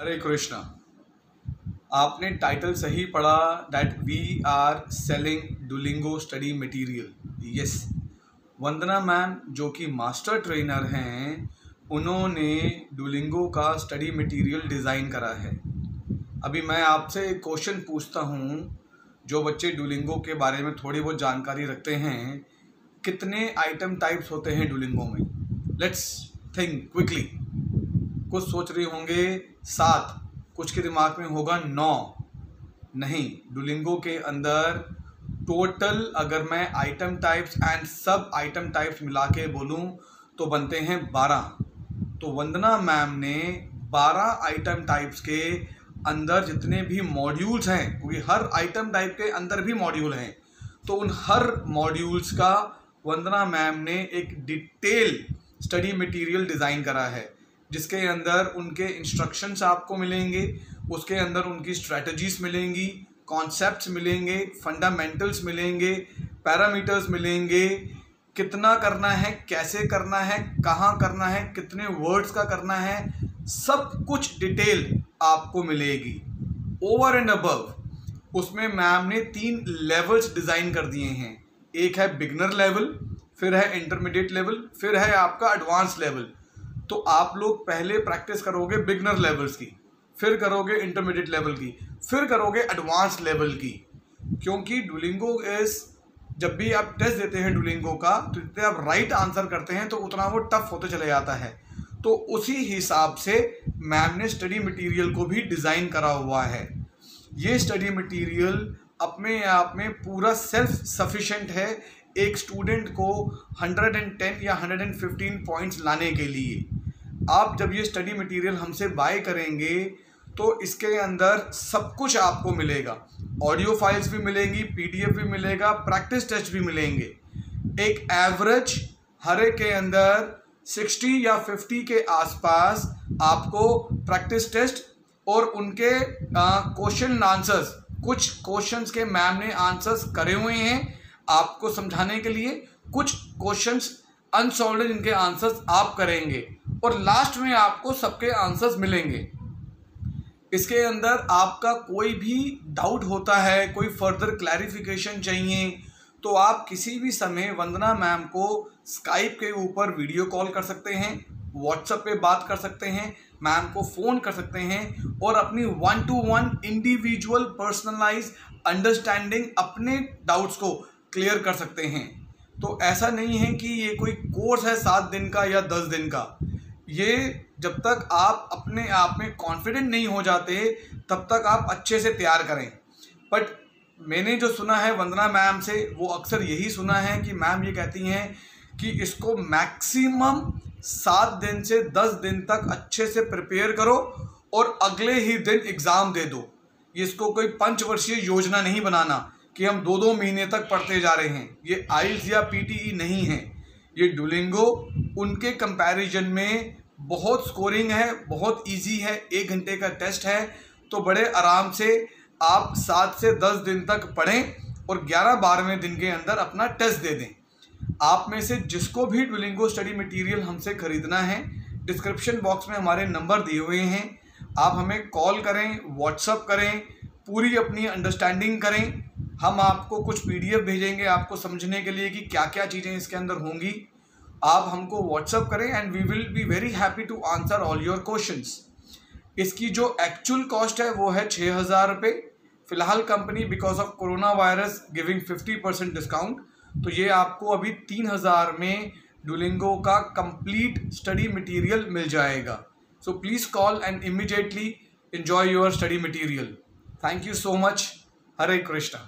हरे कृष्णा। आपने टाइटल सही पढ़ा that we are selling Duolingo study material yes Vandana ma'am, जो कि मास्टर ट्रेनर हैं, उन्होंने डुलिंगो का स्टडी मटेरियल डिज़ाइन करा है। अभी मैं आपसे एक क्वेश्चन पूछता हूँ, जो बच्चे डुलिंगो के बारे में थोड़ी बहुत जानकारी रखते हैं, कितने आइटम टाइप्स होते हैं डुलिंगो में? लेट्स थिंक क्विकली कुछ सोच रहे होंगे, सात। कुछ के दिमाग में होगा नौ। नहीं, डुलिंगो के अंदर टोटल अगर मैं आइटम टाइप्स एंड सब आइटम टाइप्स मिला के बोलूँ तो बनते हैं बारह। तो वंदना मैम ने बारह आइटम टाइप्स के अंदर जितने भी मॉड्यूल्स हैं, क्योंकि हर आइटम टाइप के अंदर भी मॉड्यूल हैं तो उन हर मॉड्यूल्स का वंदना मैम ने एक डिटेल स्टडी मटेरियल डिज़ाइन करा है। जिसके अंदर उनके इंस्ट्रक्शंस आपको मिलेंगे, उसके अंदर उनकी स्ट्रेटजीज मिलेंगी कॉन्सेप्ट्स मिलेंगे फंडामेंटल्स मिलेंगे पैरामीटर्स मिलेंगे, कितना करना है, कैसे करना है, कहाँ करना है, कितने वर्ड्स का करना है, सब कुछ डिटेल आपको मिलेगी। ओवर एंड अबव उसमें मैम ने तीन लेवल्स डिज़ाइन कर दिए हैं। एक है बिगनर लेवल फिर है इंटरमीडिएट लेवल फिर है आपका एडवांस लेवल तो आप लोग पहले प्रैक्टिस करोगे बिगनर लेवल्स की, फिर करोगे इंटरमीडिएट लेवल की, फिर करोगे एडवांस लेवल की। क्योंकि डुलिंगो इज़ जब भी आप टेस्ट देते हैं डुलिंगो का तो जितने आप राइट आंसर करते हैं तो उतना वो टफ होते चले जाता है। तो उसी हिसाब से मैम ने स्टडी मटेरियल को भी डिज़ाइन करा हुआ है। ये स्टडी मटेरियल अपने आप में पूरा सेल्फ सफिशेंट है एक स्टूडेंट को 110 या 115 पॉइंट्स लाने के लिए। आप जब ये स्टडी मटेरियल हमसे बाय करेंगे तो इसके अंदर सब कुछ आपको मिलेगा। ऑडियो फाइल्स भी मिलेंगी पीडीएफ भी मिलेगा प्रैक्टिस टेस्ट भी मिलेंगे। एक एवरेज हर के अंदर 60 या 50 के आसपास आपको प्रैक्टिस टेस्ट और उनके क्वेश्चन आंसर्स कुछ क्वेश्चंस के मैम ने आंसर्स करे हुए हैं आपको समझाने के लिए, कुछ क्वेश्चंस अनसॉल्व इनके आंसर्स आप करेंगे। और लास्ट में आपको सबके आंसर्स मिलेंगे। इसके अंदर आपका कोई भी डाउट होता है, कोई फर्दर क्लैरिफिकेशन चाहिए तो आप किसी भी समय वंदना मैम को स्काइप के ऊपर वीडियो कॉल कर सकते हैं व्हाट्सएप पे बात कर सकते हैं मैम को फ़ोन कर सकते हैं, और अपनी one two one individual personalise understanding अपने डाउट्स को क्लियर कर सकते हैं। तो ऐसा नहीं है कि ये कोई कोर्स है सात दिन का या दस दिन का। ये जब तक आप अपने आप में कॉन्फिडेंट नहीं हो जाते, तब तक आप अच्छे से तैयार करें। बट मैंने जो सुना है वंदना मैम से, वो अक्सर यही सुना है कि मैम ये कहती हैं कि इसको मैक्सिमम सात दिन से दस दिन तक अच्छे से प्रिपेयर करो और अगले ही दिन एग्ज़ाम दे दो। इसको कोई पंचवर्षीय योजना नहीं बनाना। कि हम दो दो महीने तक पढ़ते जा रहे हैं। ये आइल्स या पीटीई नहीं है। ये डुलिंगो, उनके कंपैरिजन में बहुत स्कोरिंग है, बहुत इजी है, एक घंटे का टेस्ट है। तो बड़े आराम से आप सात से दस दिन तक पढ़ें और ग्यारह बारहवें दिन के अंदर अपना टेस्ट दे दें। आप में से जिसको भी डुलिंगो स्टडी मटेरियल हमसे ख़रीदना है, डिस्क्रिप्शन बॉक्स में हमारे नंबर दिए हुए हैं। आप हमें कॉल करें व्हाट्सअप करें, पूरी अपनी अंडरस्टैंडिंग करें। हम आपको कुछ पीडीएफ भेजेंगे आपको समझने के लिए कि क्या क्या चीज़ें इसके अंदर होंगी। आप हमको व्हाट्सअप करें and we will be very happy to answer all your questions इसकी जो एक्चुअल कॉस्ट है वो है छः हज़ार रुपये फ़िलहाल company because of corona virus giving fifty percent discount तो ये आपको अभी तीन हज़ार में डुलिंगो का कंप्लीट स्टडी मटेरियल मिल जाएगा। So please call and immediately enjoy your study material thank you so much Hare Krishna